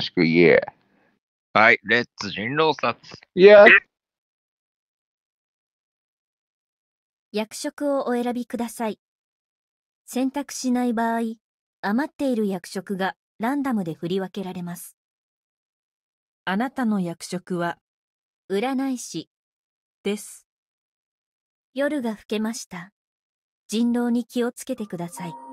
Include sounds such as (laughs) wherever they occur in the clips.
楽しく言え。はい、レッツ人狼殺。いや、役職をお選びください。選択しない場合、余っている役職がランダムで振り分けられます。あなたの役職は占い師、です。夜が更けました。人狼に気をつけてください。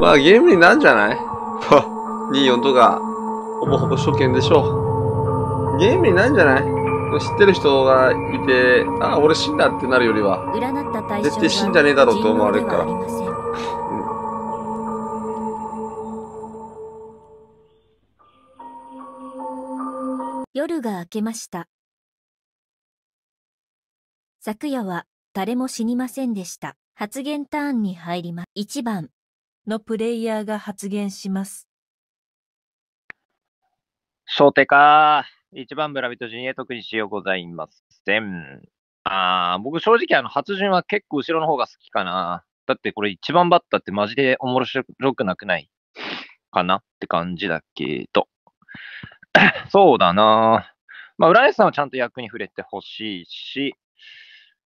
まあゲームになんじゃない ?24 とか、ほぼほぼ初見でしょう。ゲームになんじゃない？知ってる人がいて、あ、俺死んだってなるよりは、占った対象絶対死んじゃねえだろうと思われるから夜が明けました。昨夜は誰も死にませんでした。発言ターンに入ります。1番、のプレイヤーが発言します。初手か。一番村人陣営特にしようございません。あー、僕正直あの初順は結構後ろの方が好きかな。だってこれ一番バッターってマジで面白くなくないかなって感じだけど。(coughs) そうだな。まあ、浦安さんはちゃんと役に触れてほしいし、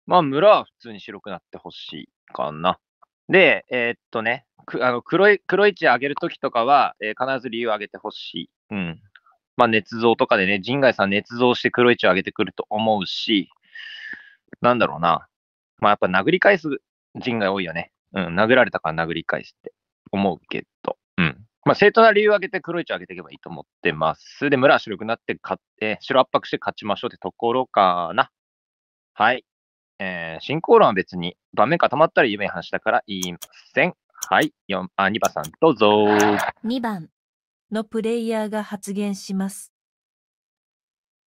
まあ、村は普通に白くなってほしいかな。で、えーっとね、くあの黒い、黒い位置上げるときとかは、えー必ず理由を挙げてほしい。うん。まあ、捏造とかでね、陣外さん捏造して黒い位置を上げてくると思うし、なんだろうな。まあ、やっぱ殴り返す陣外多いよね。うん、殴られたから殴り返すって思うけど、うん。まあ、正当な理由を挙げて黒い位置を上げていけばいいと思ってます。で、村は白くなって勝って、白圧迫して勝ちましょうってところかな。はい。えー、進行論は別に場面固まったら夢話だから言いません。はい。4あ、2番さんどうぞ。2番、のプレイヤーが発言します。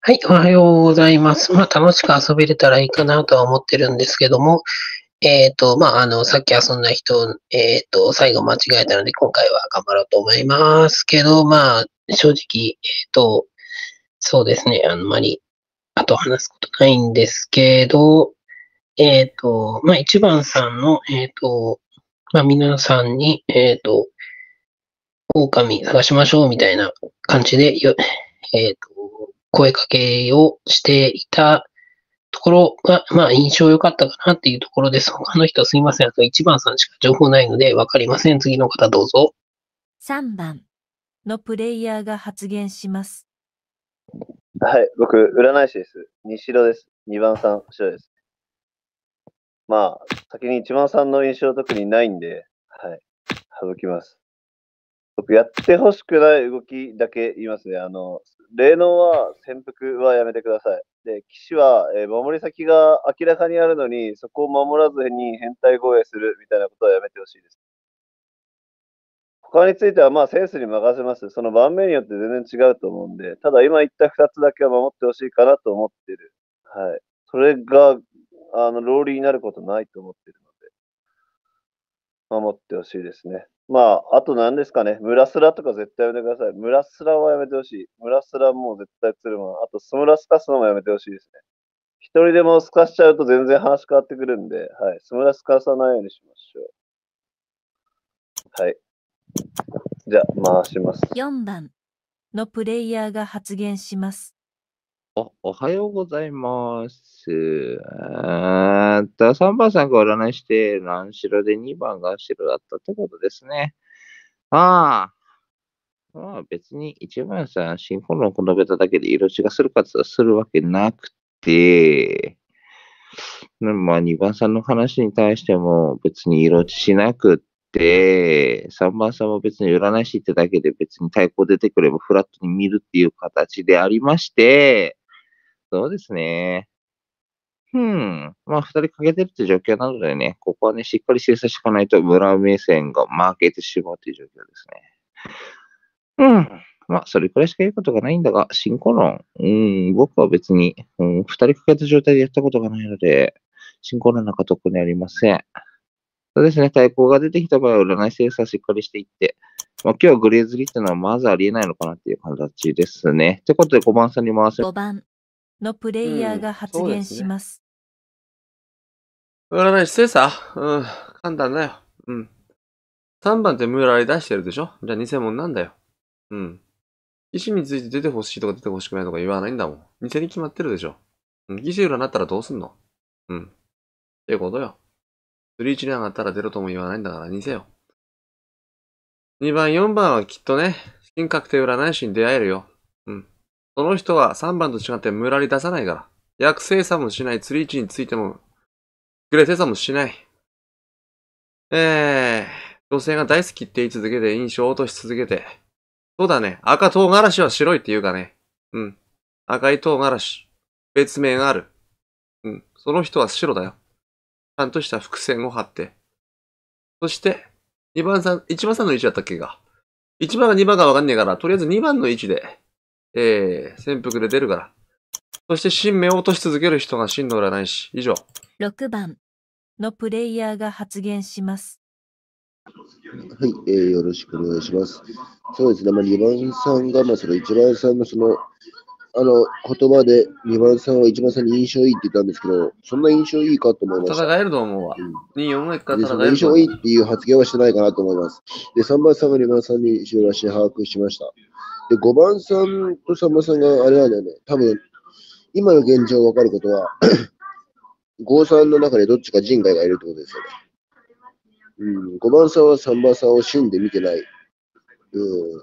はい、おはようございます。まあ、楽しく遊べれたらいいかなとは思ってるんですけども、えっ、と、まあ、あの、さっき遊んだ人、えっ、と、最後間違えたので、今回は頑張ろうと思いますけど、まあ、正直、えっ、と、そうですね、あんまり、あと話すことないんですけど、えっ、と、まあ、一番さんの、えっ、と、まあ、皆さんに、えっ、と、狼探しましょうみたいな感じで、よえっ、と、声かけをしていたところが、まあ印象良かったかなっていうところです。他の人すいません。あと1番さんしか情報ないのでわかりません。次の方どうぞ。3番、のプレイヤーが発言します。はい、僕、占い師です。西野です。2番さん、後ろです。まあ、先に1番さんの印象特にないんで、はい、省きます。僕、やってほしくない動きだけ言いますね。あの、霊能は潜伏はやめてください。で、騎士は、えー守り先が明らかにあるのに、そこを守らずに変態護衛するみたいなことはやめてほしいです。他については、まあ、センスに任せます。その盤面によって全然違うと思うんで、ただ今言った2つだけは守ってほしいかなと思ってる。はい。それが、あの、ローリーになることないと思ってるので、守ってほしいですね。まあ、あと何ですかね。村スラとか絶対やめてください。村スラはやめてほしい。村スラもう絶対釣るもん。あと、スムラスカすのもやめてほしいですね。一人でもスカしちゃうと全然話変わってくるんで、はい。スムラスカさないようにしましょう。はい。じゃあ、回します。4番、のプレイヤーが発言します。お、おはようございます。えーっと、3番さんが占いして、何白で2番が白だったってことですね。ああ。まあ別に1番さん、新婚論を述べただけで色違がするかつするわけなくて、まあ2番さんの話に対しても別に色落ちしなくって、3番さんも別に占い師ってだけで別に対抗出てくればフラットに見るっていう形でありまして、そうですね。うん。まあ、二人かけてるって状況なのでね、ここはね、しっかり精査していかないと、村目線が負けてしまうという状況ですね。うん。まあ、それくらいしか言うことがないんだが、進行論。うん、僕は別に、うん、二人かけた状態でやったことがないので、進行論なんか特にありません。そうですね、対抗が出てきた場合は、占い精査しっかりしていって、まあ、今日はグレーズリーっていうのはまずありえないのかなっていう形ですね。ってことで、5番さんに回せ5番、のプレイヤーが発言します。占い師せさ。うん。簡単だよ。うん。3番ってムーラリ出してるでしょ？じゃあ偽物なんだよ。うん。石について出てほしいとか出てほしくないとか言わないんだもん。偽に決まってるでしょ？うん。騎士占ったらどうすんの？うん。ってことよ。スリーチに上がったら出るとも言わないんだから偽よ。2番、4番はきっとね、新確定占い師に出会えるよ。うん。その人は3番と違ってムラリ出さないから。薬精査もしない、釣り位置についても、グレテサもしない。えー、女性が大好きって言い続けて、印象を落とし続けて。そうだね。赤唐辛子は白いって言うかね。うん。赤い唐辛子。別名がある。うん。その人は白だよ。ちゃんとした伏線を張って。そして、2番さん、1番さんの位置だったっけが。1番が2番がわかんねえから、とりあえず2番の位置で、えー、潜伏で出るから。そして、新名を落とし続ける人が真の占い師。以上。6番、のプレイヤーが発言します。はい、えーよろしくお願いします。そうですね、まあ、2番さんが、まあ、その1番さんのその、あの、言葉で2番さんは1番さんに印象いいって言ったんですけど、そんな印象いいかと思いました。戦えると思うわ。うん2、4がか戦その印えると思う。象いいっていう発言はしてないかなと思います。で、3番さんが2番さんに後ろ足把握しました。で、5番さんと3番さんがあれなんだよね、多分、今の現状分かることは、(clears throat) 5さんの中でどっちか人外がいるってことですよね。うん、5番さんは3番さんを死んで見てない。うん。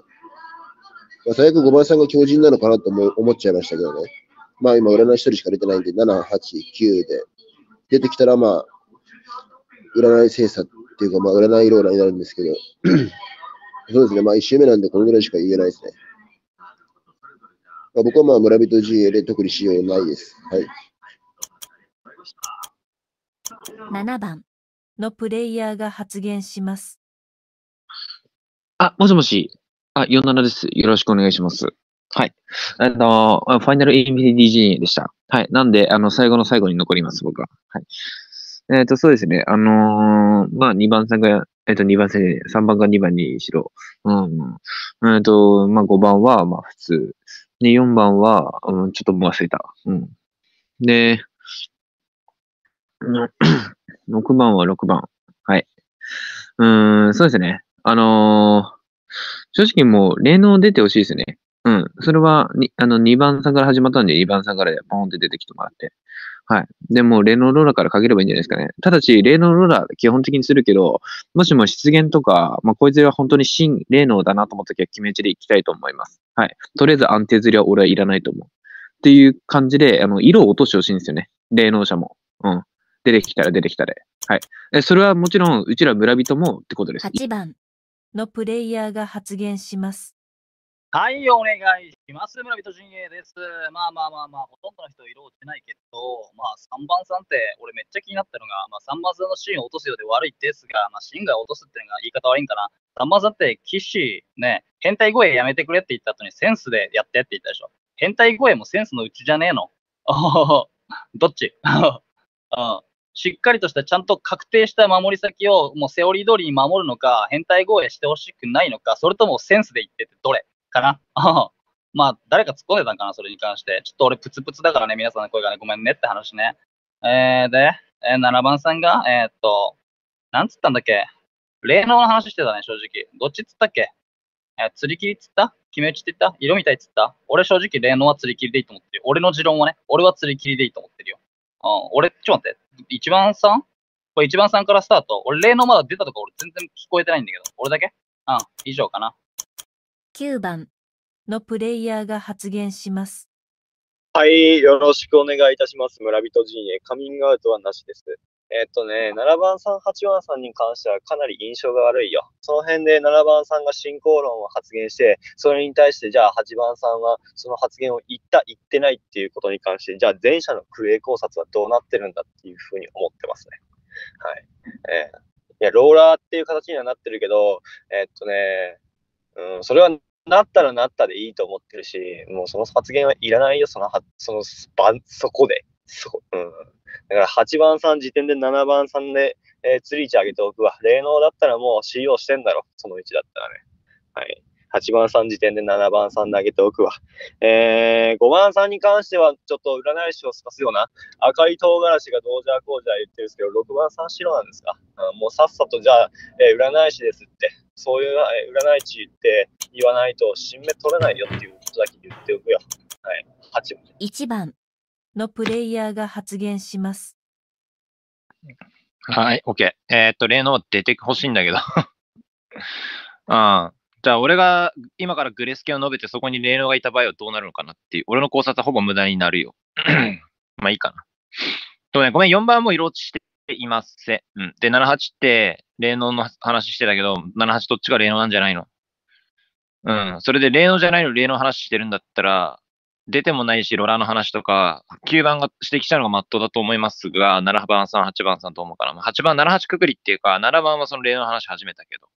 まあ、最悪5番さんが強靭なのかなと思思っちゃいましたけどね。まあ今、占い1人しか出てないんで、7、8、9で。出てきたら、まあ、占い精査っていうか、まあ、占いローラーになるんですけど、(clears throat) そうですね、まあ、1周目なんで、このぐらいしか言えないですね。まあ、僕はまあ、村人 GA で特に仕様ないです。はい。7番、のプレイヤーが発言します。あ、もしもし。あ、47です。よろしくお願いします。はい。えっと、あファイナルインフィニティジーニでした。はい。なんで、あの、最後の最後に残ります、僕は。はい。えっと、そうですね。あのーまあ、2番さんが、えっと、2番さんで、3番が2番にしろ。うん。えっと、まあ、5番は、まあ、普通。で、4番は、うん、ちょっともう忘れた。うん。で、6 (clears throat) 番は6番。はい。うん、そうですね。あのー正直もう、霊能出てほしいですね。うん。それは、あの、2番さんから始まったんで、2番さんからでポンって出てきてもらって。はい。でも、霊能ローラーからかければいいんじゃないですかね。ただし、霊能ローラー基本的にするけど、もしも出現とか、まあ、こいつは本当に真霊能だなと思った時は決め打ちでいきたいと思います。はい。とりあえず安定釣りは俺はいらないと思う。っていう感じで、あの、色を落としてほしいんですよね。霊能者も。うん。出てきたら出てきたで。はい。え、それはもちろん、うちら村人もってことです。8番、のプレイヤーが発言します。はい、お願いします。村人陣営です。まあまあまあまあ、ほとんどの人色落ちないけど、まあ3番さんって、俺めっちゃ気になったのが、まあ3番さんのシーンを落とすようで悪いですが、まあシーンが落とすっていうのが言い方悪いんかな。3番さんって、騎士、ね、変態声やめてくれって言った後にセンスでやってって言ったでしょ。変態声もセンスのうちじゃねえの。(laughs) どっち？(laughs) うんしっかりとしたちゃんと確定した守り先をもうセオリー通りに守るのか、変態声してほしくないのか、それともセンスで言っててどれ？かな (laughs) まあ、誰か突っ込んでたんかな、それに関して。ちょっと俺プツプツだからね、皆さんの声がね、ごめんねって話ね。えー、で、えー7番さんが、えーっと、なんつったんだっけ？霊能の話してたね、正直。どっちつったっけ？えー釣り切りつった？決め打ちって言った？色みたいつった？俺正直霊能は釣り切りでいいと思ってるよ。俺の持論はね、俺は釣り切りでいいと思ってるよ。うん、俺、ちょっと待って。一番さん？これ一番さんからスタート。俺、霊能まだ出たとか俺全然聞こえてないんだけど。俺だけ？うん、以上かな。9番、のプレイヤーが発言します。はい、よろしくお願いいたします。村人陣営、カミングアウトはなしです。えっとね、7番さん、8番さんに関してはかなり印象が悪いよ。その辺で7番さんが進行論を発言して、それに対してじゃあ8番さんはその発言を言った、言ってないっていうことに関して、じゃあ前者のクエ考察はどうなってるんだっていうふうに思ってますね。はい。えーいや、ローラーっていう形にはなってるけど、えっとね、うん、それはなったらなったでいいと思ってるし、もうその発言はいらないよ、その、その、そこで。そうん。だから8番さん時点で7番さんで、えー、釣り位置上げておくわ。霊能だったらもう CO してんだろ、その位置だったらね。はい。8番さん時点で7番さん投げておくわ。えー、5番さんに関しては、ちょっと占い師を透かすような赤い唐辛子がどうじゃこうじゃ言ってるんですけど、6番さん白なんですか、もうさっさとじゃあ、えー、占い師ですって、そういう、えー、占い師って言わないと新芽取れないよっていうことだけ言っておくよ。はい。8番。1番、のプレイヤーが発言します。はい、OK。えーっと、例の出てほしいんだけど。あ (laughs) あ。じゃあ、俺が今からグレスケを述べて、そこに霊能がいた場合はどうなるのかなっていう。俺の考察はほぼ無駄になるよ。(clears throat) まあいいかな。とね、ごめん、4番も色落ちしていませ。うん。で、78って、霊能の話してたけど、78どっちが霊能なんじゃないの？うん。それで霊能じゃないの霊能の話してるんだったら、出てもないし、ロラの話とか、9番が指摘したのがまっとうだと思いますが、7番さん、8番さんと思うかな。まあ8番、78くくりっていうか、7番はその霊能の話始めたけど。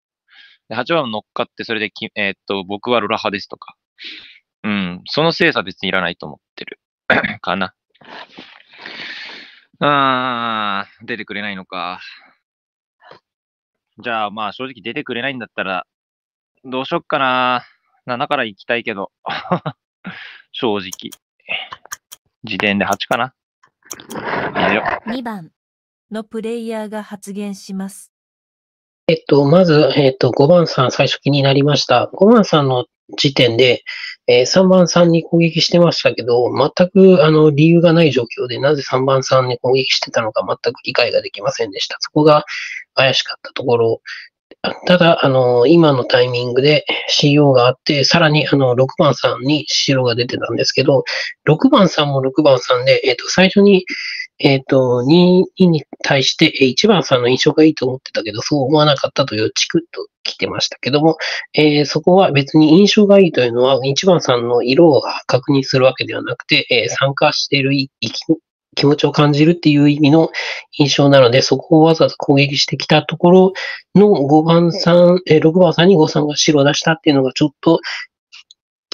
で8番乗っかって、それでき、えーっと、僕はロラ派ですとか。うん。その精査別にいらないと思ってる。(clears throat) かな。あー、出てくれないのか。じゃあ、まあ正直出てくれないんだったら、どうしよっかな。7から行きたいけど。(laughs) 正直。時点で8かな。いいよ。2番、のプレイヤーが発言します。えっと、まず、えっと、5番さん最初気になりました。5番さんの時点で、えー3番さんに攻撃してましたけど、全くあの理由がない状況で、なぜ3番さんに攻撃してたのか全く理解ができませんでした。そこが怪しかったところ。ただ、あの、今のタイミングで CO があって、さらにあの、6番さんに白が出てたんですけど、6番さんも6番さんで、えっと、最初に、えっ、と、2に対して、1番さんの印象がいいと思ってたけど、そう思わなかったというチクッと来てましたけども、えーそこは別に印象がいいというのは、1番さんの色を確認するわけではなくて、え参加しているいいき気持ちを感じるっていう意味の印象なので、そこをわざわざ攻撃してきたところの5番さん、えー6番さんに5さんが白を出したっていうのがちょっと、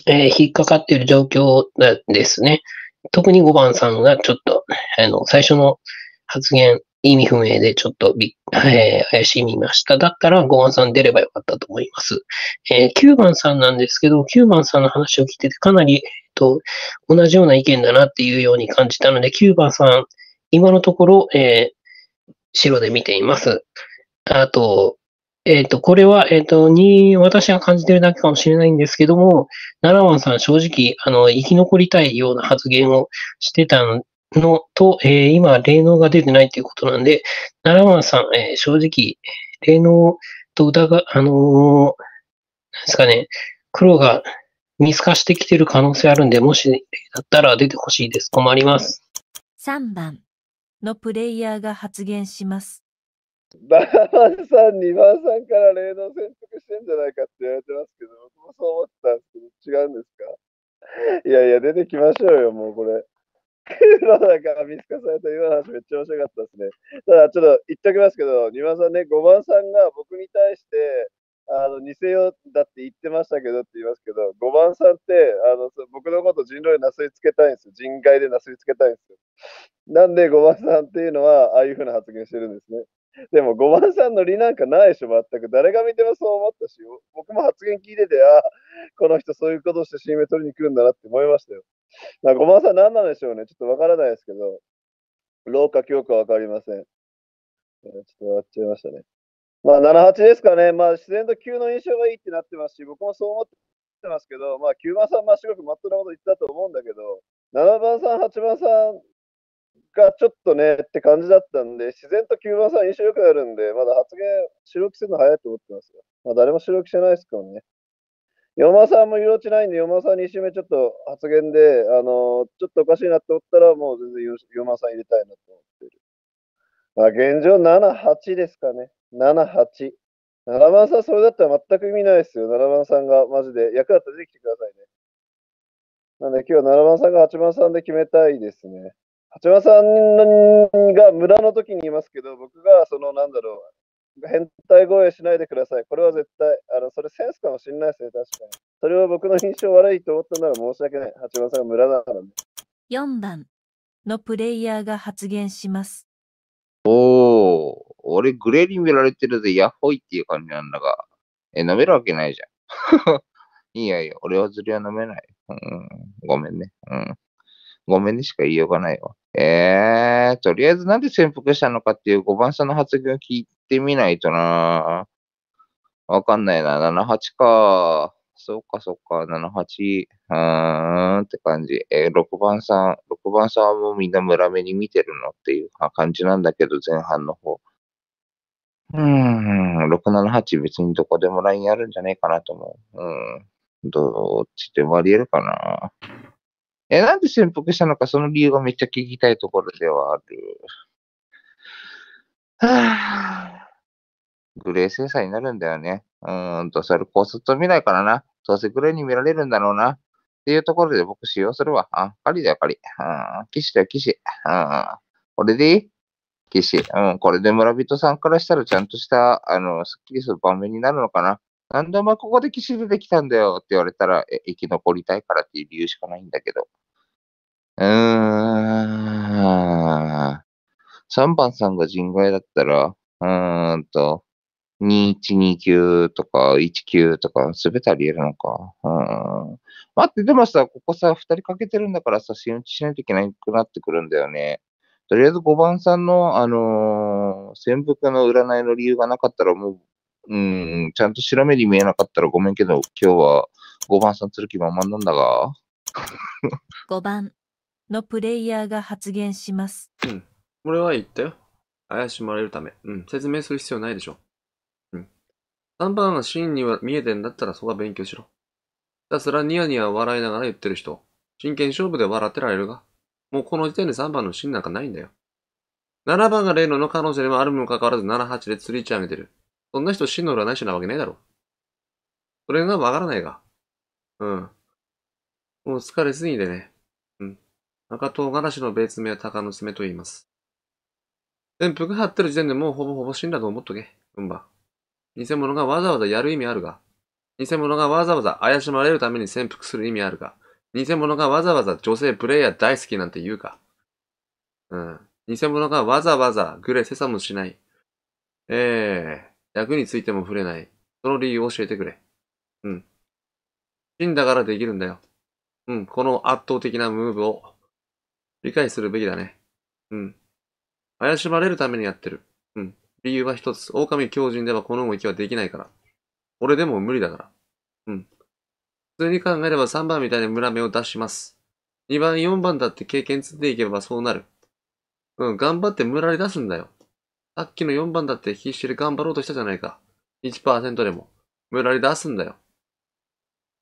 えー引っかかっている状況ですね。特に5番さんがちょっと、あの、最初の発言、意味不明でちょっとび、えー怪しみました。だったら5番さん出ればよかったと思います。えー9番さんなんですけど、9番さんの話を聞いててかなり、と、同じような意見だなっていうように感じたので、9番さん、今のところ、えー白で見ています。あと、えっ、と、これは、えっ、と、に、私が感じてるだけかもしれないんですけども、7番さん正直、あの、生き残りたいような発言をしてたのと、えー今、霊能が出てないということなんで、7番さん、えー正直、霊能と疑が、あのーなんですかね、黒が見透かしてきてる可能性あるんで、もしだったら出てほしいです。困ります。3番、のプレイヤーが発言します。バーマンさん、2番さんから霊能選択してんじゃないかって言われてますけど、僕もそう思ってたんですけど、違うんですか？いやいや、出てきましょうよ、もうこれ。黒だから見透かされた今の話めっちゃ面白かったですね。ただ、ちょっと言っときますけど、2番さんね、5番さんが僕に対して、あの、偽よだって言ってましたけどって言いますけど、5番さんって、あの、そ僕のこと人狼でなすりつけたいんですよ。人外でなすりつけたいんですよ。なんで5番さんっていうのは、ああいうふうな発言してるんですね。でも5番さんの理なんかないでしょ、全く。誰が見てもそう思ったし、僕も発言聞いてて、ああ、この人そういうことをして新芽取りに来るんだなって思いましたよ。まあ、5番さん何なんでしょうね。ちょっとわからないですけど、老化強化わかりません。ちょっと笑っちゃいましたね。まあ、7、8ですかね。まあ、自然と9の印象がいいってなってますし、僕もそう思ってますけど、まあ、9番さん、まあ、すごくまっとうなこと言ってたと思うんだけど、7番さん、8番さんがちょっとねって感じだったんで、自然と9番さん印象良くなるんで、まだ発言、白くするの早いと思ってますよ。まあ、誰も白くしてないですからね。4番さんも色落ちないんで、4番さん2周目ちょっと発言で、あのちょっとおかしいなって思ったら、もう全然4番さん入れたいなと思ってる。まあ、現状7、8ですかね。7、8。7番さん、それだったら全く意味ないですよ。7番さんがマジで。役だったら出てきてくださいね。なんで今日は7番さんが8番さんで決めたいですね。8番さんが村の時に言いますけど、僕がそのなんだろう、変態声しないでください。これは絶対、あの、それセンスかもしれないですね、確かに。それを僕の印象悪いと思ったなら申し訳ない。8番さんが村なので。4番、のプレイヤーが発言します。おー、俺グレーに見られてるぜ、ヤッホイっていう感じなんだが。え、飲めるわけないじゃん。(laughs) いやいや、俺は釣りは飲めない。うん、ごめんね。うん。ごめんねしか言いようがないわ。えー、とりあえずなんで潜伏したのかっていう5番さんの発言を聞いてみないとな。わかんないな。78か。そうか、そうか。78。うーんって感じ。えー、6番さん。6番さんはもうみんな村目に見てるのっていう感じなんだけど、前半の方。うん、678別にどこでもラインあるんじゃないかなと思う。うん。どっちでもあり得るかな。え、なんで潜伏したのか、その理由がめっちゃ聞きたいところではある。はぁ。グレー精査になるんだよね。うーん、どうせ俺高卒見ないからな。どうせグレーに見られるんだろうな。っていうところで僕使用するわ。あ、狩りだよ、狩り。うん、騎士だよ、騎士。うん。これでいい？騎士。うん、これで村人さんからしたらちゃんとした、あの、スッキリする場面になるのかな。なんでお前ここで騎士出てきたんだよって言われたら、え、生き残りたいからっていう理由しかないんだけど。うーん。3番さんが人外だったら、うーんと、2129とか19とかすべてあり得るのか。うん。待って、でもさ、ここさ、2人かけてるんだからさ、新打ちしないといけなくなってくるんだよね。とりあえず5番さんの、あのー潜伏の占いの理由がなかったらもう、うん、ちゃんと白目に見えなかったらごめんけど、今日は5番さん釣る気満々なんだが。5番、のプレイヤーが発言します。うん。俺は言ったよ。怪しまれるため。うん。説明する必要ないでしょ。うん。3番が真には見えてんだったらそこは勉強しろ。ひたすらニヤニヤ笑いながら言ってる人。真剣勝負で笑ってられるが。もうこの時点で3番の真なんかないんだよ。7番が例のの可能性もあるにもかかわらず78で釣り位置上げてる。そんな人真の占い師なわけねえだろ。それがわからないが。うん。もう疲れすぎてね。うん。赤唐辛子の別名は鷹の爪と言います。潜伏張ってる時点でもうほぼほぼ死んだと思っとけ。うんば。偽物がわざわざやる意味あるが。偽物がわざわざ怪しまれるために潜伏する意味あるが。偽物がわざわざ女性プレイヤー大好きなんて言うか。うん。偽物がわざわざグレセサもしない。ええ役についても触れない。その理由を教えてくれ。うん。死んだからできるんだよ。うん、この圧倒的なムーブを理解するべきだね。うん。怪しまれるためにやってる。うん。理由は一つ。狼狂人ではこの動きはできないから。俺でも無理だから。うん。普通に考えれば3番みたいな村目を出します。2番、4番だって経験積んでいけばそうなる。うん、頑張って村に出すんだよ。さっきの4番だって必死で頑張ろうとしたじゃないか。1%でも。村に出すんだよ。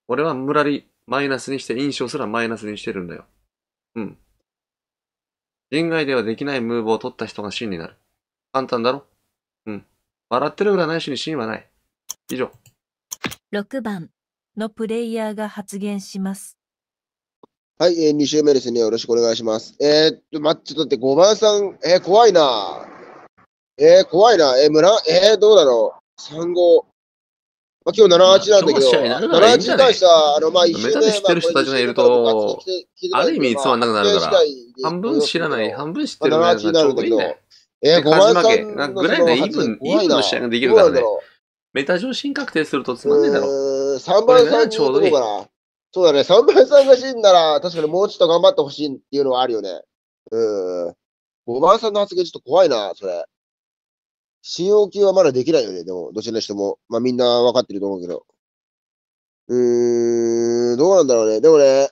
俺は村にマイナスにして印象すらマイナスにしてるんだよ。うん。人外ではできないムーブを取った人が真になる。簡単だろ？うん。笑ってる占い師に真はない。以上。6番、のプレイヤーが発言します。はい、えー、2週目ですね。よろしくお願いします。えー、っと、待って、ちょっと待って、5番さん、えー、怖いな。えー、怖いな。えー、村、えー、どうだろう。3号。まあ、今日78なんだけど、まあ今日試合になるからいいん78じゃない？に関しては、あの、まあ、一周目、目立って知ってる人たちがいるとある意味つまんなくなるから、半分知らない、半分知ってるぐらいがちょうどいいんだよ。えー、で5番さんけぐらいでイーブン、イーブンの試合ができるからね。メタ上進確定するとつまんねえだろ。3番さんにどうかな。そうだね、3番さんが死んだら、確かにもうちょっと頑張ってほしいっていうのはあるよね。うん。5番さんの発言ちょっと怖いな、それ。信用級はまだできないよね、でも、どちらにしても。まあみんな分かってると思うけど。うーん、どうなんだろうね。でもね、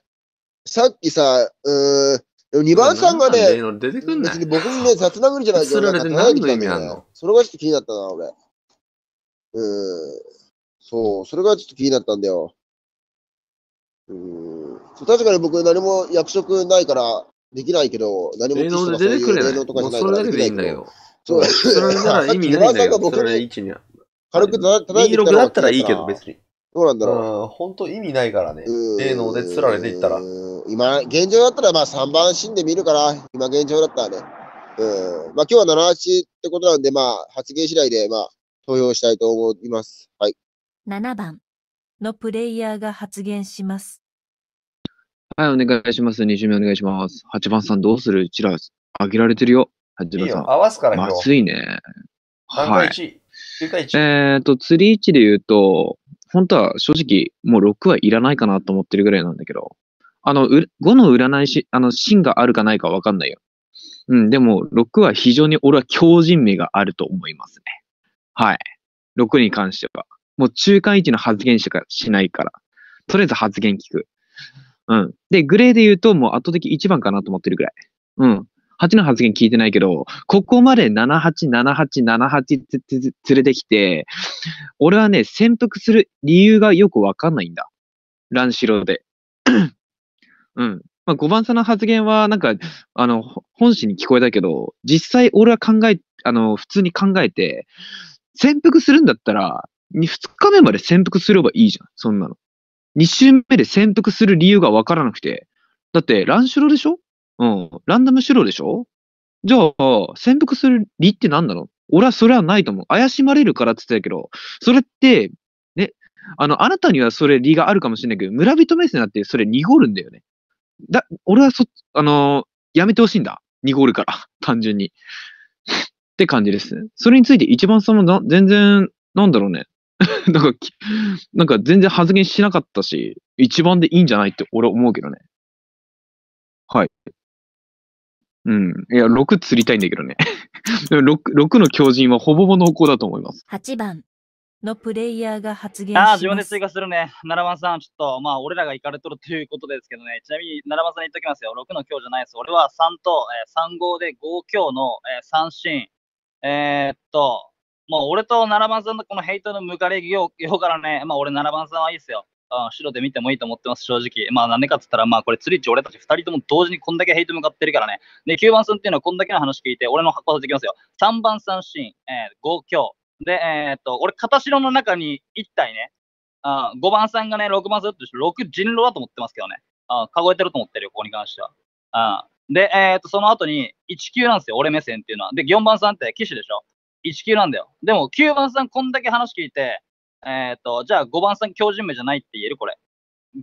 さっきさ、うーん、でも2番さんがね、例の出てくんない別に僕にね、雑殴りじゃないけど、なんか叩いてきたん何の意味あんのだよね。それがちょっと気になったな、俺。うーん。そう、それがちょっと気になったんだよ。うーん。確かに僕何も役職ないからできないけど、何も霊能で出てくれない。もう霊能とかじゃないからそれだけでいいんだけど。そうそれなら (laughs) 意味ないんだよ。それ位置には。軽く叩叩いてきた26のはだったらいいけど、別に。どうなんだろうん、本当意味ないからね。霊能で釣られていったら。う。今、現状だったらまあ3番死んでみるから、今現状だったらね。うん。まあ今日は78ってことなんで、まあ発言次第でまあ投票したいと思います。はい。7番、のプレイヤーが発言します。はい、お願いします。2週目お願いします。8番さんどうする？チラ上げられてるよ。8番さん。いいよ合わすから今ま日ずいね。3はい。対1。9対1。えっと、釣り位置で言うと、本当は正直、もう6はいらないかなと思ってるぐらいなんだけど、あの、う5の占いし、あの、芯があるかないかわかんないよ。うん、でも、6は非常に俺は強靭味があると思いますね。はい。6に関しては。もう中間位置の発言しかしないから。とりあえず発言聞く。うん。で、グレーで言うともう圧倒的1番かなと思ってるぐらい。うん。8の発言聞いてないけど、ここまで78、78、78つつつ連れてきて、俺はね、潜伏する理由がよくわかんないんだ。ランシロで。(clears throat) うん。まあ、5番さんの発言は、なんか、あの、本心に聞こえたけど、実際俺は考え、あの、普通に考えて、潜伏するんだったら、2日目まで潜伏すればいいじゃん、そんなの。2週目で潜伏する理由がわからなくて。だって、ランシュロでしょ？うん。ランダムシュロでしょ？じゃあ、潜伏する理って何なの？俺はそれはないと思う。怪しまれるからって言ってたけど、それって、ね、あの、あなたにはそれ理があるかもしれないけど、村人目線だってそれ濁るんだよね。だ、俺はそ、あのーやめてほしいんだ。濁るから。単純に。(laughs) って感じです。それについて一番その、全然、なんだろうね。(laughs) なんかき、なんか全然発言しなかったし、一番でいいんじゃないって俺は思うけどね。はい。うん。いや、6釣りたいんだけどね。(laughs) でも 6, 6の強靭はほぼほぼ濃厚だと思います。8番のプレイヤーが発言しああ。自分で追加するね。7番さん、ちょっと、まあ、俺らが行かれとるということですけどね。ちなみに、7番さんに言っときますよ。6の強じゃないです。俺は3と、えー3号で5強の、えー三振。えーっと、もう俺と7番さんのこのヘイトの向かれようからね、まあ俺7番さんはいいですよ。うん、白で見てもいいと思ってます、正直。まあなんでかって言ったら、まあこれ、釣りチ俺たち2人とも同時にこんだけヘイト向かってるからね。で、9番さんっていうのはこんだけの話聞いて、俺の箱できますよ。3番三振、えー、5強。で、えーっと、俺、片白の中に1体ね、あ5番さんがね、6番さんって6人狼だと思ってますけどね。あ数えてると思ってるよ、ここに関しては。あで、えーっと、その後に1級なんですよ、俺目線っていうのは。で、4番さんって騎士でしょ ?1 級なんだよ。でも、9番さんこんだけ話聞いて、えーっと、じゃあ5番さん強靭目じゃないって言える？これ。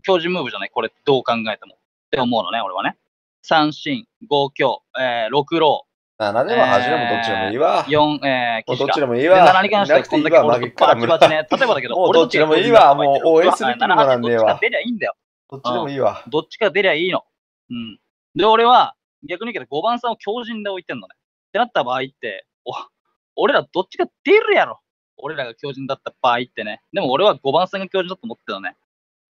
強靭ムーブじゃない？これ、どう考えても。って思うのね、俺はね。三振、5強、えー、6ロ7でも8でもどっちでもいいわ。4、えー、どっちでもいいでわ。7に関してはこんだけ俺とバチバチね。例えばだけど、もうどっちでもいいわ。もう応援する気にもなんねえわ。出りゃいいんだよ。どっちでもいいわ。どっちか出りゃいいの。うん。で、俺は、逆に言うけど5番さんを強靭で置いてんのね。ってなった場合って、お俺らどっちか出るやろ。俺らが強靭だった場合ってね。でも俺は5番さんが強靭だと思ってたのね。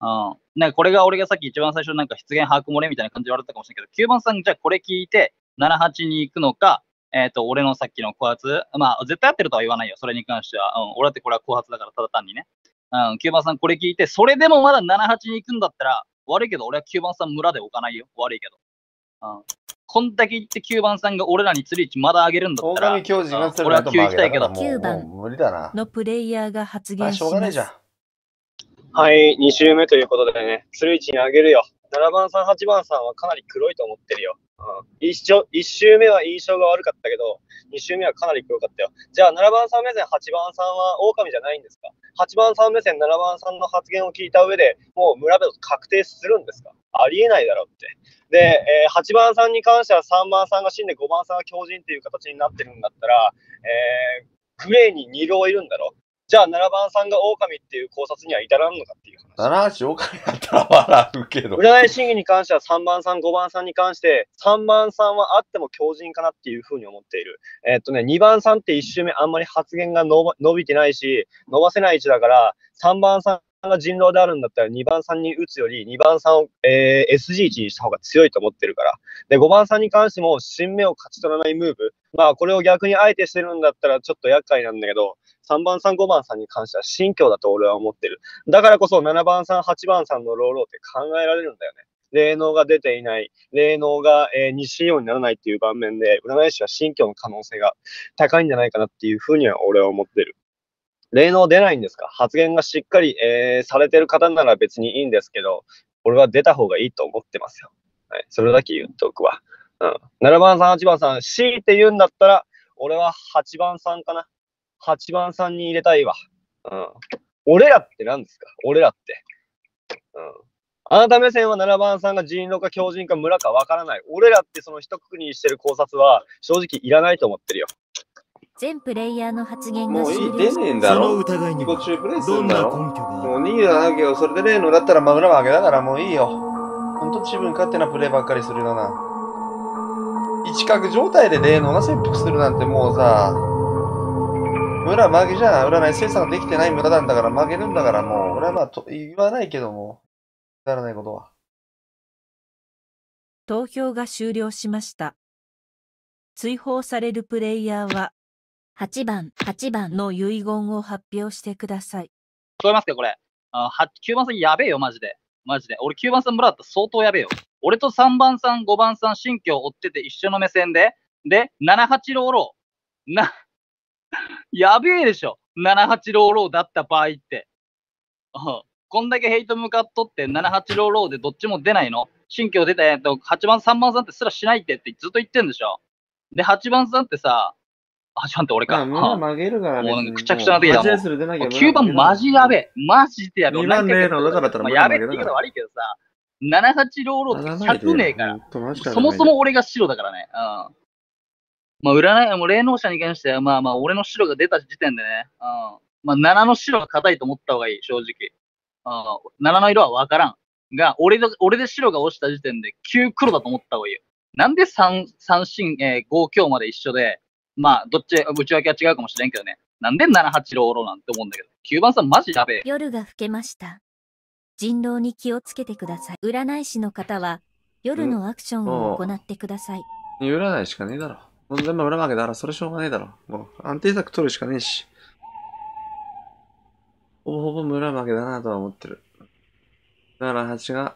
うん。なんかこれが俺がさっき一番最初なんか出現把握漏れみたいな感じで言われたかもしれないけど、9番さんじゃあこれ聞いて、7、8に行くのか、えっ、と、俺のさっきの後発？まあ、絶対合ってるとは言わないよ。それに関しては。うん。俺だってこれは後発だから、ただ単にね。うん。9番さんこれ聞いて、それでもまだ7、8に行くんだったら、悪いけど俺は9番さん村で置かないよ。悪いけど。うん。こんだけ言って9番さんが俺らに釣り位置まだ上げるんだったら、狼教授がうん俺は9行きたいけど。9番無理だな。のプレイヤーが発言あ、ししょうがねえじゃんます。。はい、2周目ということでね、鶴市にあげるよ。7番さん、8番さんはかなり黒いと思ってるよ。うん、一緒1周目は印象が悪かったけど、2周目はかなり黒かったよ。じゃあ、7番さん目線、8番さんは狼じゃないんですか ?8 番さん目線、7番さんの発言を聞いた上でもう村人確定するんですか？ありえないだろうって。で、えー8番さんに関しては3番さんが死んで5番さんが強靭っていう形になってるんだったら、えー、グレーに2浪いるんだろじゃあ7番さんが狼っていう考察には至らんのかっていう話。7、8、狼やったら笑うけど。占い審議に関しては3番さん、5番さんに関して、3番さんはあっても強靭かなっていうふうに思っている。えっとね、2番さんって1周目あんまり発言が伸びてないし、伸ばせない位置だから、3番さんが人狼であるんだったら2番さんに打つより2番さんを、えー SG 値にした方が強いと思ってるから。で、5番さんに関しても新芽を勝ち取らないムーブ。まあ、これを逆にあえてしてるんだったらちょっと厄介なんだけど、3番さん、5番さんに関しては新居だと俺は思ってる。だからこそ7番さん、8番さんのローローって考えられるんだよね。霊能が出ていない、霊能が、えー、西洋にならないっていう場面で、占い師は新居の可能性が高いんじゃないかなっていうふうには俺は思ってる。霊能出ないんですか？発言がしっかり、えーされてる方なら別にいいんですけど、俺は出た方がいいと思ってますよ。はい、それだけ言っておくわ。うん。7番さん、8番さん、強いて言うんだったら、俺は8番さんかな。8番さんに入れたいわ。うん。俺らって何ですか？俺らって。うん。あなた目線は7番さんが人狼か強人か村かわからない。俺らってその一括りにしてる考察は正直いらないと思ってるよ。全プレイヤーの発言がもういい、終了出ねえんだろ？その疑いには途中プレイすどんなるんだろ根拠がもう2位だけど、それで例のだったらマグラ負けだからもういいよ。ほんと自分勝手なプレイばっかりするよな。一角状態で例のが切腹するなんてもうさ、村負けじゃん。占い生産ができてない村なんだから負けるんだからもう、俺はまあと言わないけども、くだらないことは。投票が終了しました。追放されるプレイヤーは8番、8番の遺言を発表してください。聞こえますかこれ？あ9番さんやべえよ、マジで。マジで。俺9番さんもらったら相当やべえよ。俺と3番さん、5番さん、新居を追ってて一緒の目線で、で、78ローロー。な、やべえでしょ。78ローローだった場合って。こんだけヘイト向かっとって78ローローでどっちも出ないの？新居出たやつと8番、3番さんってすらしないってってずっと言ってんでしょ。で、8番さんってさ、8番って俺か。まあ、うん村負けるからもうなんかくちゃくちゃなってきたもん。マジでする出なきゃ9番マジやべえ。マジでやべえ。二番例のだからだったらまあ、やべえって言い村負けだから方悪いけどさ、78ローローって100ねえから。そもそも俺が白だからね。うん。まあ、占い、もう霊能者に関しては、まあまあ、俺の白が出た時点でね、うん。まあ、7の白が硬いと思った方がいい、正直。うん。7の色は分からん。が、俺で、俺で白が落ちた時点で9黒だと思った方がいいよ。なんで3、3進、えー、5強まで一緒で、まあ、どっち、内訳は違うかもしれんけどね。なんで78ローローなんて思うんだけど。9番さんマジやべえ。夜が更けました。人狼に気をつけてください。占い師の方は夜のアクションを行ってください。占いしかねえだろ。ほんでも裏負けだろ。それしょうがねえだろ。もう安定策取るしかねえし。ほぼほぼ村負けだなとは思ってる。だから8が、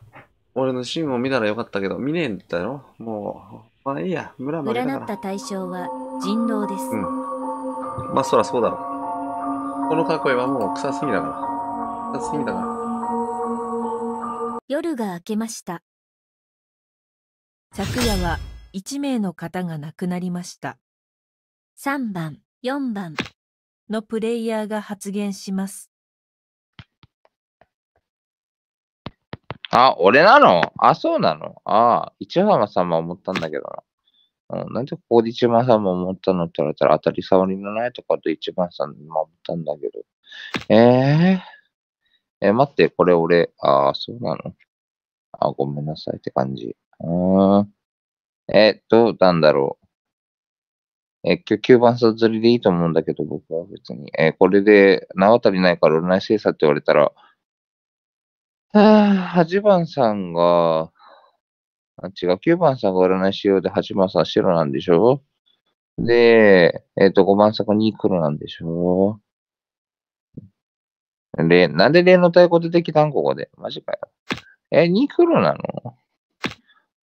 俺のシーンを見たらよかったけど、見ねえんだよ。もう、まあいいや。村負けだから。占った対象は人狼です。うん。まあそらそうだろ。この囲いはもう臭すぎだから。臭すぎだから。夜が明けました。昨夜は1名の方が亡くなりました。3番、4番のプレイヤーが発言します。あ、俺なの？あ、そうなの？ああ、一浜さんも思ったんだけどな。うん、なんでここで一番さんも思ったのって言われたら当たり障りのないとかと一番さんも思ったんだけど。えー、え、待って、これ俺、ああ、そうなの？あ、ごめんなさいって感じ。うーん。え、どうなんだろう？え、今日9番さ釣りでいいと思うんだけど、僕は別に。え、これで縄足りないから占い精査って言われたら、はあ、8番さんが、あ、違う、9番さんが占いしようで、8番さん白なんでしょ？で、えっ、と、5番さんが2黒なんでしょ？で、なんで例の太鼓出てきたんここで？マジかよ。え、2黒なの？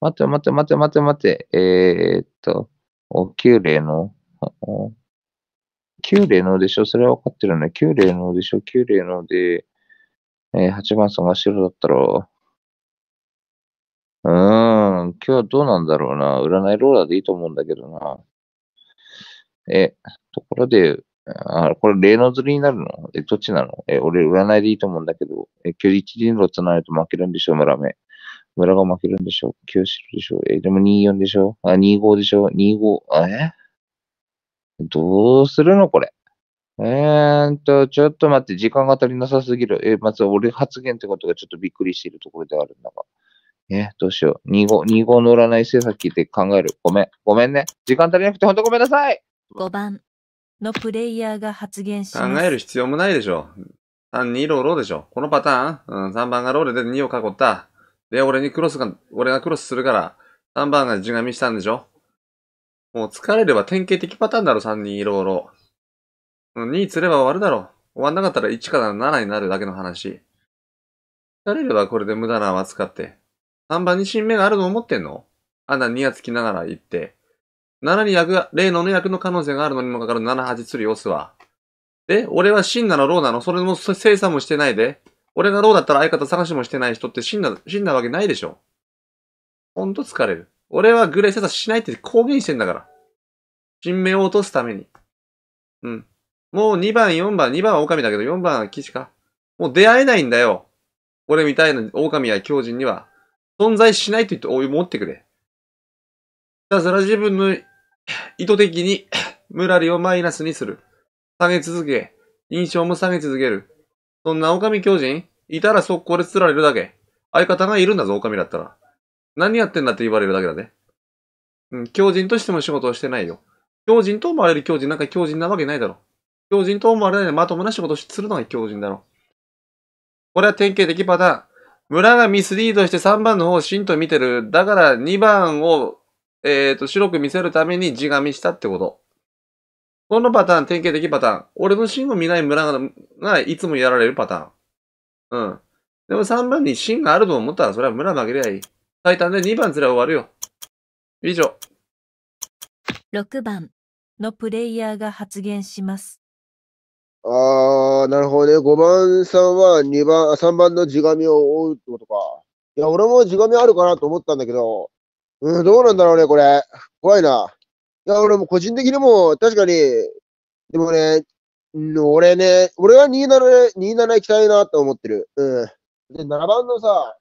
待って待って待って待って待って。えー、っと、お、9例の？9例のでしょ？それは分かってるね。9例のでしょ ?9 例ので、えー、8番さんが白だったら、ううーん、今日はどうなんだろうな。占いローラーでいいと思うんだけどな。え、ところで、あ、これ霊の釣りになるの？え、どっちなの？え、俺占いでいいと思うんだけど、え、今日一人路つないと負けるんでしょ？村目。村が負けるんでしょ？今日白でしょ？え、でも24でしょ？あ、25でしょ ?25、え？どうするのこれ？えーんと、ちょっと待って、時間が足りなさすぎる。え、まず俺発言ってことがちょっとびっくりしているところであるんだが。え、どうしよう。25、25の占い政策聞いて考える。ごめん。ごめんね。時間足りなくてほんとごめんなさい。5番のプレイヤーが発言し考ます。える必要もないでしょ。3、2ローローでしょ。このパターンうん、3番がロールで2を囲った。で、俺にクロスが、俺がクロスするから、3番が地紙したんでしょ。もう疲れれば典型的パターンだろ、3、2ローロー。2釣れば終わるだろ。終わんなかったら1から7になるだけの話。疲れればこれで無駄な泡使って。3番に新目があると思ってんの？あんな2がつきながら行って。7に役が、例のの役の可能性があるのにもかかわらず7、8釣り押すわ。で、俺は真なのローなの？それも精査もしてないで。俺がローだったら相方探しもしてない人って真な、真なわけないでしょ。ほんと疲れる。俺はグレー精査しないって公言してんだから。新名を落とすために。うん。もう2番、4番、2番は狼だけど4番は騎士か。もう出会えないんだよ。俺みたいな狼や狂人には。存在しないと言って思ってくれ。ひたすら自分の意図的にムラリをマイナスにする。下げ続け。印象も下げ続ける。そんな狼狂人いたら速攻で釣られるだけ。相方がいるんだぞ、狼だったら。何やってんだって言われるだけだね。うん、狂人としても仕事をしてないよ。狂人と思われる狂人なんか狂人なわけないだろ。狂人と思われないでまともな仕事するのが狂人だろ。これは典型的パターン。村がミスリードして3番の方をシンと見てる。だから2番を、えっ、と、白く見せるために自が見したってこと。このパターン、典型的パターン。俺の芯を見ない村が、がいつもやられるパターン。うん。でも3番に芯があると思ったら、それは村負けりゃいい。最短で2番すれば終わるよ。以上。6番のプレイヤーが発言します。あー、なるほどね。5番さんは2番、あ3番の地紙を追うってことか。いや、俺も地紙あるかなと思ったんだけど、うん、どうなんだろうね、これ。怖いな。いや、俺も個人的にも、確かに、でもね、うん、俺ね、俺は27、27行きたいなと思ってる。うん。で、7番のさ、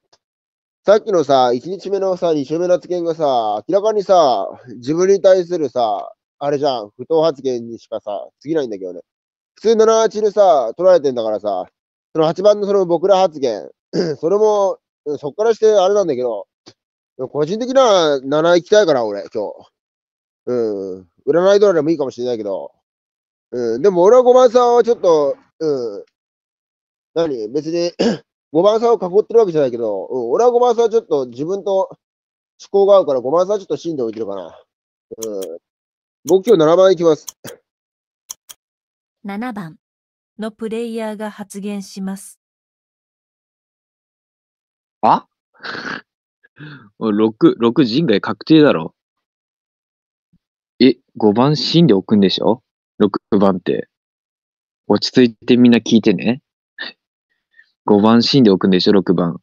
さっきのさ、1日目のさ、2週目の発言がさ、明らかにさ、自分に対するさ、あれじゃん、不当発言にしかさ、過ぎないんだけどね。普通78でさ、取られてんだからさ、その8番のその僕ら発言、(clears throat) それも、そっからしてあれなんだけど、個人的には7行きたいから、俺、今日。うん。占いドラでもいいかもしれないけど。うん。でも俺は5番さんはちょっと、うん。何？別に、(clears throat) 5番さんを囲ってるわけじゃないけど、うん。俺は5番さんはちょっと自分と思考が合うから5番さんはちょっと芯で置いてるかな。うん。僕今日7番行きます。7番のプレイヤーが発言します。あ ?6、(laughs) 6人外確定だろ。え、5番芯で置くんでしょ ?6 番って。落ち着いてみんな聞いてね。5番芯で置くんでしょ ?6 番。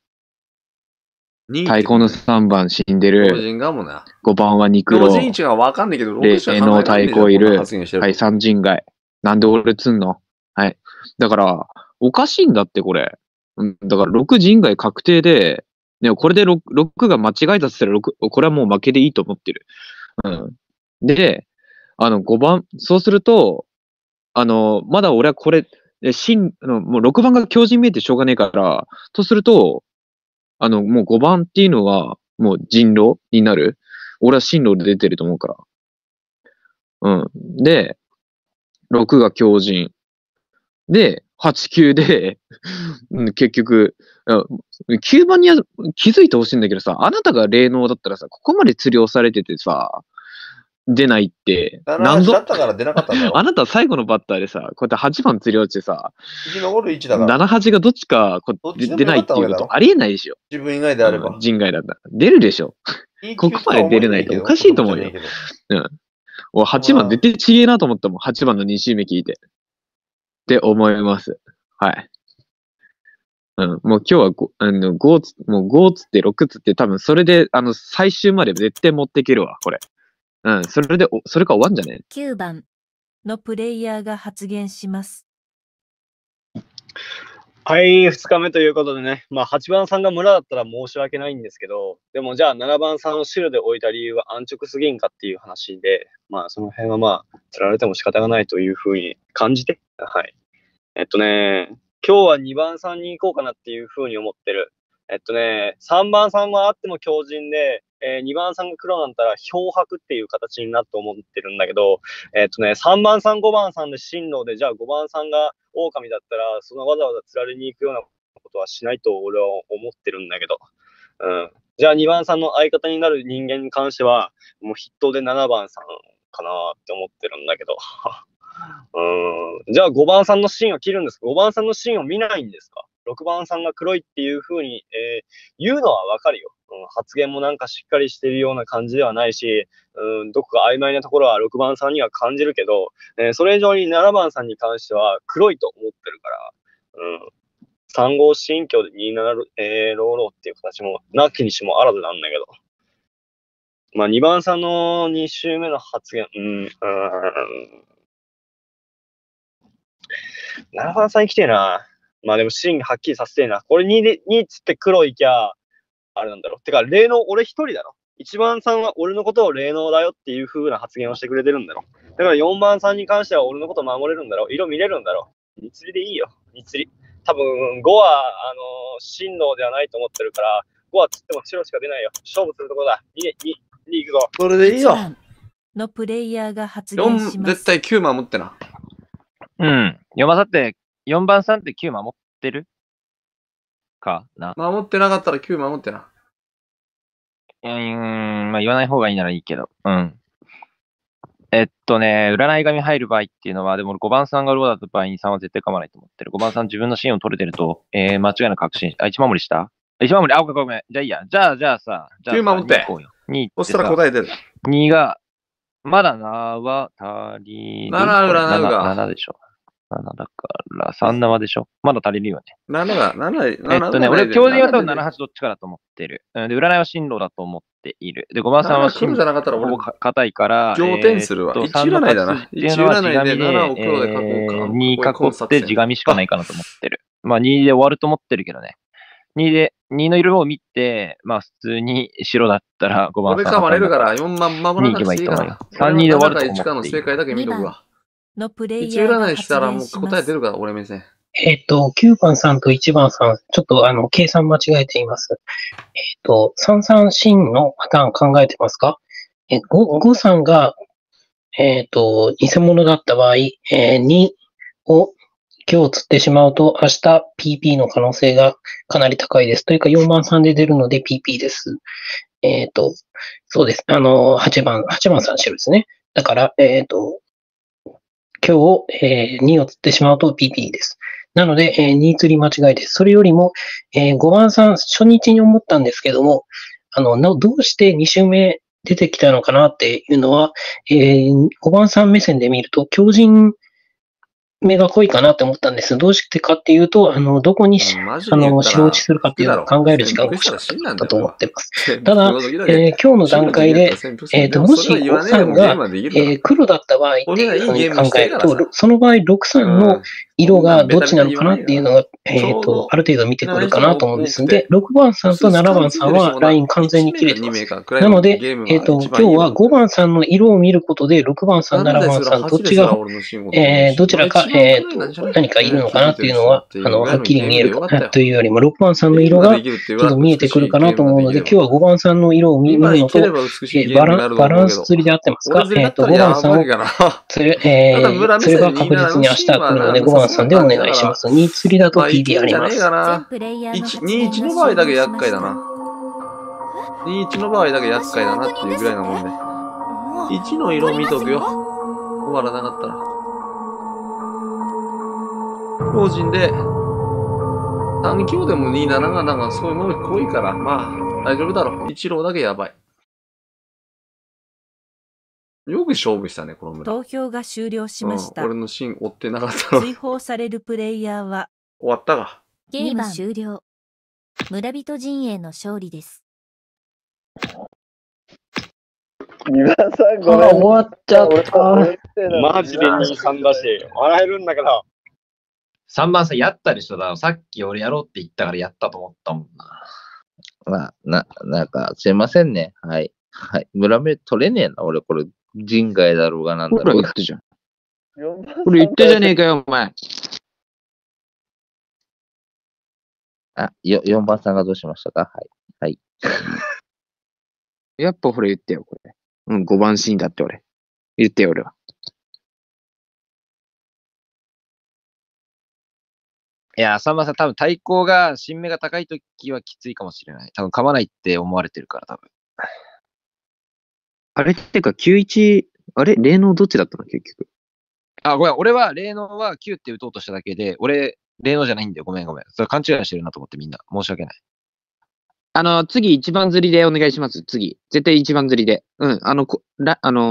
太鼓の3番死んで狂る。人がもな。5番は肉狂郎。人値がわかんないけど、6で、しか絵の太鼓いる。はい、三人外。なんで俺つんの？はい。だから、おかしいんだって、これ。だから、6人外確定で、ね、これで 6, 6が間違いだとしたら、6、これはもう負けでいいと思ってる。うん。で、あの、5番、そうすると、あの、まだ俺はこれ、え新、あのもう6番が強人見えてしょうがねえから、とすると、あの、もう5番っていうのは、もう人狼になる。俺は進路で出てると思うから。うん。で、6が強人。で、8、9で、(laughs) うん結局、あ9番には気づいてほしいんだけどさ、あなたが霊能だったらさ、ここまで釣り押されててさ、出ないって、何度だったから出なかったんだろ。(laughs) あなた最後のバッターでさ、こうやって8番釣り落ちてさ、残る位置だから。7、8がどっちかこう出ないっていうことありえないでしょ。自分以外であればうん。人外だったら。出るでしょ。ここまで出れないっておかしいと思うよ。うん。お8番出てちげえなと思ったもん。8番の2周目聞いて。って思います。はい。うん。もう今日はごあの5つ、もう5つって6つって多分それで、あの、最終まで絶対持っていけるわ、これ。うん。それで、おそれから終わんじゃね？9番のプレイヤーが発言します。はい、2日目ということでね、まあ8番さんが村だったら申し訳ないんですけど、でもじゃあ7番さんを白で置いた理由は安直すぎんかっていう話で、まあその辺はまあ、釣られても仕方がないというふうに感じて、はい。えっとね、今日は2番さんに行こうかなっていうふうに思ってる。えっとね、3番さんはあっても強靭で、えー2番さんが黒なんたら漂白っていう形になると思ってるんだけど、えっとね、3番さん、5番さんで進路で、じゃあ5番さんが狼だったら、そのわざわざ釣られに行くようなことはしないと俺は思ってるんだけど。うん。じゃあ2番さんの相方になる人間に関しては、もう筆頭で7番さんかなって思ってるんだけど。(laughs) うん。じゃあ5番さんの芯を切るんですか ?5 番さんの芯を見ないんですか ?6 番さんが黒いっていう風に、えー言うのはわかるよ、発言もなんかしっかりしてるような感じではないし、うん、どこか曖昧なところは6番さんには感じるけど、えーそれ以上に7番さんに関しては黒いと思ってるから、うん。3号新居で27、えー、ローローっていう形も、なきにしもあらずなんだけど。まあ、2番さんの2周目の発言、うん、うん。7番さん行きてえな。まあでも、芯がはっきりさせてえな。これ2で、2つって黒いきゃ、あれなんだろ。てか、例の俺一人だろ。1番さんは俺のことを霊能だよっていう風な発言をしてくれてるんだろ。だから4番さんに関しては俺のこと守れるんだろ。色見れるんだろ。二釣りでいいよ。二釣り。多分5は、あの真能ではないと思ってるから、5は釣っても白しか出ないよ。勝負するところだ。2、2、2行くぞ。それでいいよ。のプレイヤーが発言し4、ます。絶対9守ってな。うん。4番さんって、4番さんって9守ってる？かな。守ってなかったら9守ってな。うーん、まあ言わない方がいいならいいけど。うん。えっとね、占い神入る場合っていうのは、でも5番さんがローだった場合に3は絶対噛まないと思ってる。5番さん自分のシーンを取れてると、えー、間違いなく確信し、あ、1守りした？一守り、あ、ごめんごめん。じゃあいいや。じゃあ、じゃあさ、じゃあさ9守って2行こうよ。2そしたら答え出る。2が、まだ7は足りる。7占うが 7, 7でしょ。7だから、3生でしょ。まだ足りるよね。7が、7、7、えっとね、俺、で強人は多分7 7、8どっちかだと思ってる。うんで、占いは進路だと思っている。で、5番さんは7黒じゃなかったら俺ほぼか硬いから、上点するわえーっと一占いだな三の数っていうのは一占いで地紙7を黒で書こうかえーこにこへコン囲って地紙しかないかなと思ってる。まあ、2で終わると思ってるけどね。2で、2の色を見て、まあ、普通に白だったら5番さん。俺かまれるから4万守らなくていいから。と思うよ3 2で終わると7か1かの正解だけ見とくわ。のプレイ一ヤーが占いしたらもう発言します。答え出るから、俺目線。えっ、と、9番さんと1番さん、ちょっとあの、計算間違えています。えっ、と、33真のパターン考えてますか？え、5、5さんが、えっ、と、偽物だった場合、えー2を今日釣ってしまうと、明日 PP の可能性がかなり高いです。というか4番さんで出るので PP です。えっ、と、そうです。あの、8番、8番さん白ですね。だから、えっ、と、今日、えー2を釣ってしまうと PP です。なので、えー2釣り間違いです。それよりも、えー5番さん、初日に思ったんですけども、あの、などうして2周目出てきたのかなっていうのは、えー5番さん目線で見ると、強靭目が濃いかなって思ったんです。どうしてかっていうと、あの、どこにあの、白落ちするかっていうのを考える時間が欲しかったと思ってます。潜ただ、えー今日の段階で、えっ、と、もし5それは言わねえでさんがえー黒だった場合っていうふうに考えると、その場合6さんの色がどっちなのかなっていうのが、えっ、と、ある程度見てくるかなと思うんですんで、6番さんと7番さんはライン完全に切れてます。なので、えっ、と、今日は5番さんの色を見ることで、6番さん、7番さん、どっちが、えーどちらか、えーと、何かいるのかなっていうのは、あの、はっきり見えるかなというよりも、6番さんの色が、ちょっと見えてくるかなと思うので、今日は5番さんの色を見るのと、えーバランバランス釣りで合ってますか？えっ、と、5番さんを釣れ、えー、釣れば確実に明日来るので、5番さんでお願いします。2釣りだと PB あります。全プレイヤーの発言が21の場合だけ厄介だな。21の場合だけ厄介だなっていうぐらいなもんで。1の色見とくよ。終わらなかったら。老人で、3強でも27がなんかそういうもの濃いから、まあ、大丈夫だろう。1郎だけやばい。よく勝負したね、この村。投票が終了しました。うん俺の芯追ってなかったの。追放されるプレイヤーは、終わったか。ゲーム終了。村人陣営の勝利です。2番さんごめん。あ終わっちゃったマジで23だし、笑えるんだけど。3番さんやったでしょださっき俺やろうって言ったからやったと思ったもんな。まあ、な、なんか、すいませんね。はい。はい。村目取れねえな、俺、これ、人外だろうがなんだろうが。言ったじゃん。これ言ったじゃねえかよ、お前。あ、よ、4番さんがどうしましたか？はい。はい。(laughs) やっぱほら言ってよ、これ。うん、5番シーンだって俺。言ってよ、俺は。いや、3番さん多分対抗が新芽が高いときはきついかもしれない。多分噛まないって思われてるから多分。あれってか、91、あれ？霊能どっちだったの？結局。あ、ごめん、俺は霊能は9って打とうとしただけで、俺、霊能じゃないんだよ。ごめんごめん。それ勘違いしてるなと思ってみんな。申し訳ない。あの、次一番釣りでお願いします。次。絶対一番釣りで。うん、あの、こらあの、